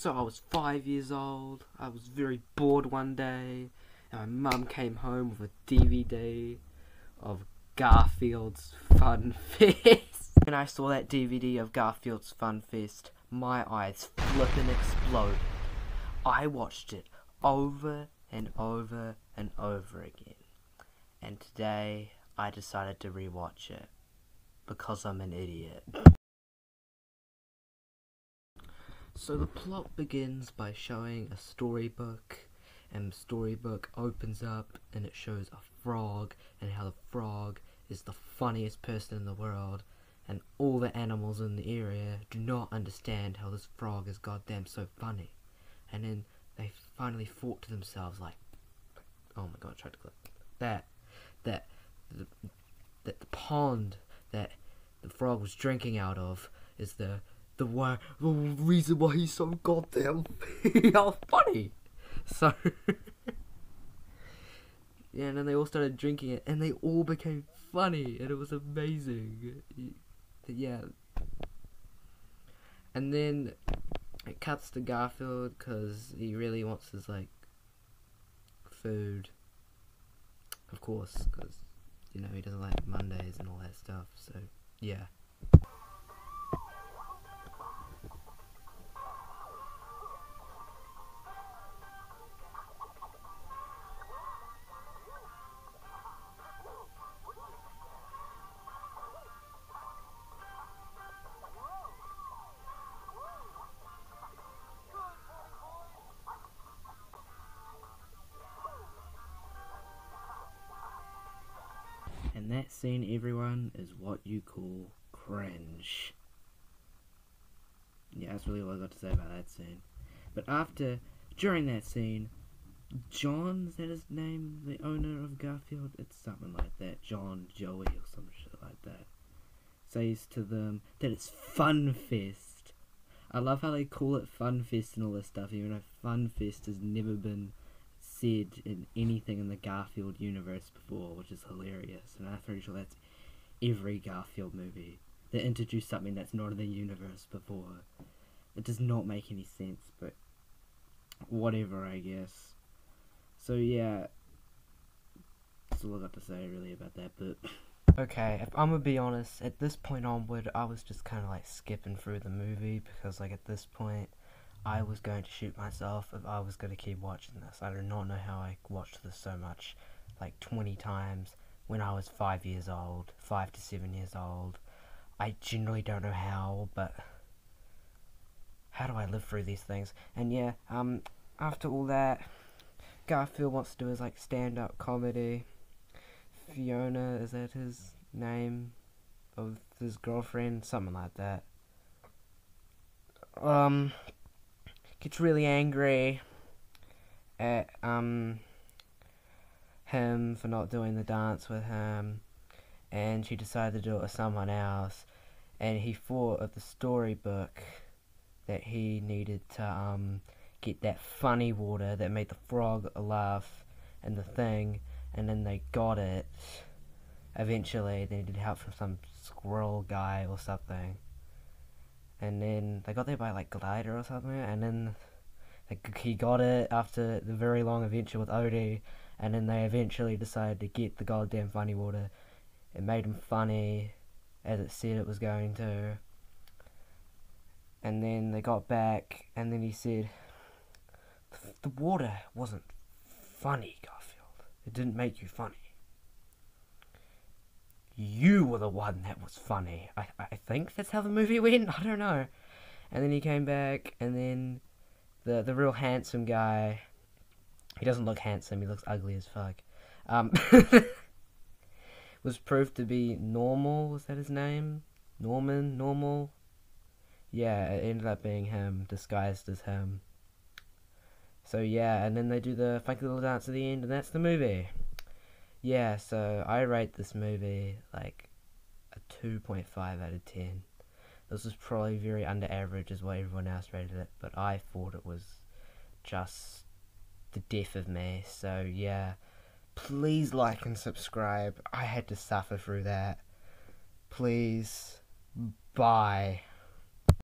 So I was five years old. I was very bored one day, and my mum came home with a DVD of Garfield's Fun Fest. When I saw that DVD of Garfield's Fun Fest, my eyes flippin' explode. I watched it over and over and over again. And today I decided to rewatch it because I'm an idiot. So the plot begins by showing a storybook, and the storybook opens up and it shows a frog, and how the frog is the funniest person in the world, and all the animals in the area do not understand how this frog is goddamn so funny. And then they finally thought to themselves, like, oh my god, I tried to click that, that, the, that the pond that the frog was drinking out of is the the why the reason why he's so goddamn oh, funny. So yeah, and then they all started drinking it, and they all became funny, and it was amazing. Yeah, and then it cuts to Garfield because he really wants his like food, of course, because you know he doesn't like Mondays and all that stuff. So yeah. And that scene, everyone, is what you call cringe. Yeah, that's really all I got to say about that scene. But after, during that scene, Jon, is that his name? The owner of Garfield? It's something like that. Jon, Joey, or some shit like that. Says to them that it's Fun Fest. I love how they call it Fun Fest and all this stuff, even though Fun Fest has never been said in anything in the Garfield universe before, which is hilarious. And I'm pretty sure that's every Garfield movie. They introduce something that's not in the universe before. It does not make any sense, but whatever, I guess. So yeah, that's all I got to say really about that. But okay, if I'm gonna be honest, at this point onward, I was just kind of like skipping through the movie because like at this point, I was going to shoot myself if I was going to keep watching this. I do not know how I watched this so much, like 20 times when I was 5 years old, 5 to 7 years old. I generally don't know how, but how do I live through these things? And yeah, um, after all that, Garfield wants to do his like stand-up comedy. Fiona, is that his name of his girlfriend? Something like that. Um, gets really angry at um him for not doing the dance with him and she decided to do it with someone else and he thought of the storybook that he needed to um get that funny water that made the frog laugh and the thing and then they got it. Eventually they needed help from some squirrel guy or something and then they got there by like glider or something, and then like, he got it after the very long adventure with Odie, and then they eventually decided to get the goddamn funny water. It made him funny, as it said it was going to. And then they got back, and then he said, "The water wasn't funny, Garfield. It didn't make you funny." You were the one that was funny. I, I think that's how the movie went. I don't know. And then he came back, and then the the real handsome guy. He doesn't look handsome. He looks ugly as fuck. Um, was proved to be normal. Was that his name? Norman. Normal. Yeah, it ended up being him disguised as him. So yeah, and then they do the funky little dance at the end, and that's the movie yeah, so I rate this movie like a 2.5 out of 10. This was probably very under average as what everyone else rated it, but I thought it was just the death of me. So yeah, please like and subscribe. I had to suffer through that. Please, bye.